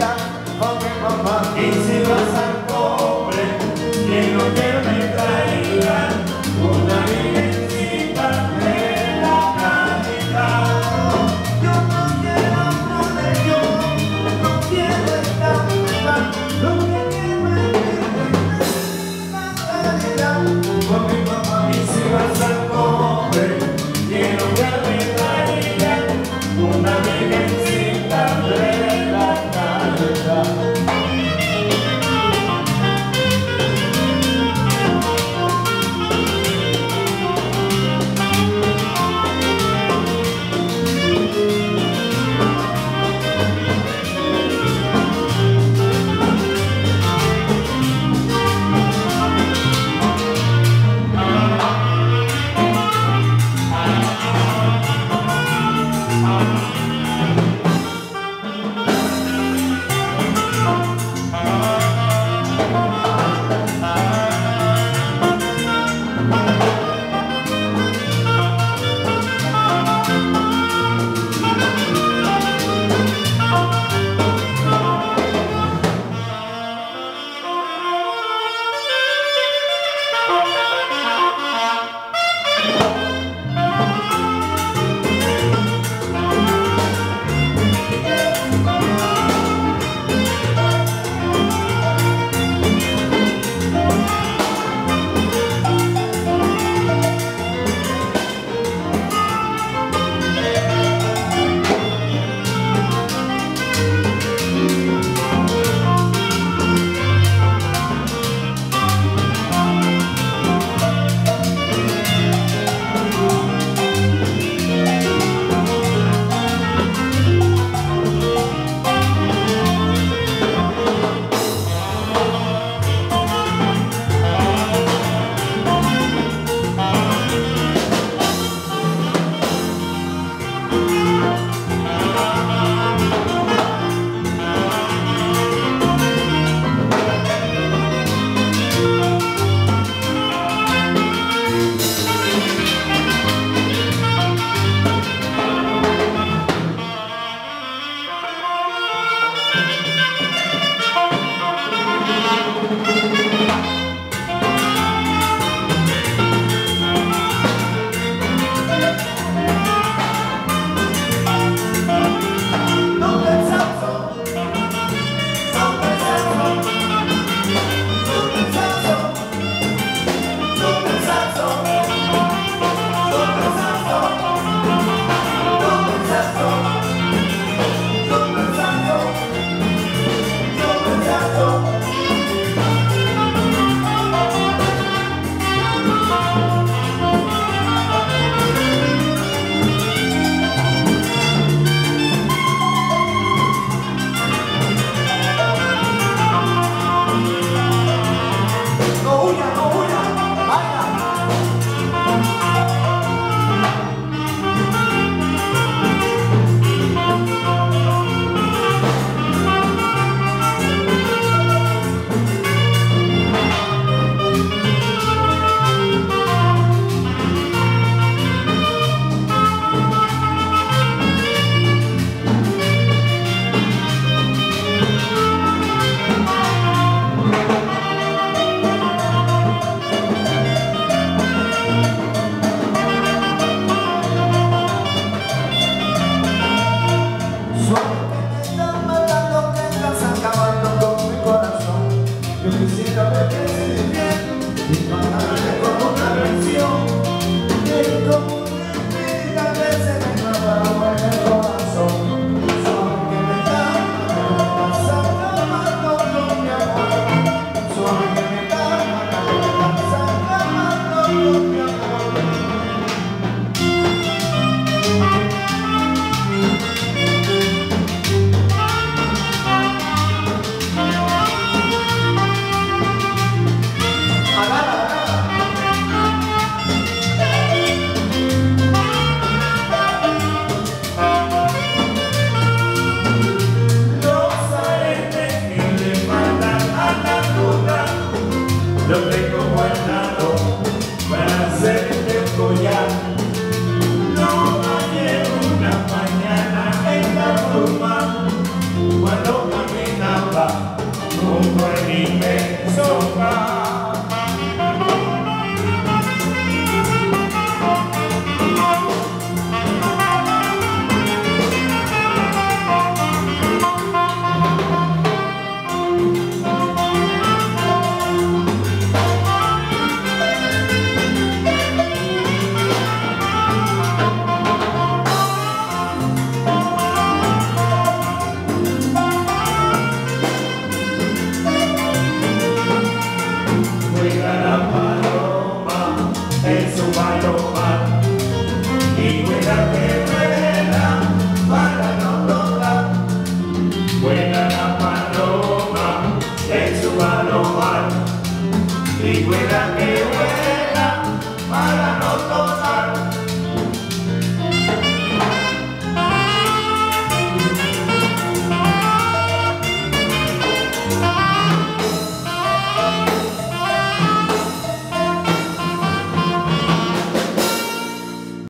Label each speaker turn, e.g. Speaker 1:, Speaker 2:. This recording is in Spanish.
Speaker 1: 감사합니다. Vizinho da bebê Lo
Speaker 2: tengo guardado para hacerte collar. No vaya una mañana en la bruma cuando caminaba junto al inmenso mar. Y cuida que vuela para no tocar. Juega la paloma en su paloma y cuida que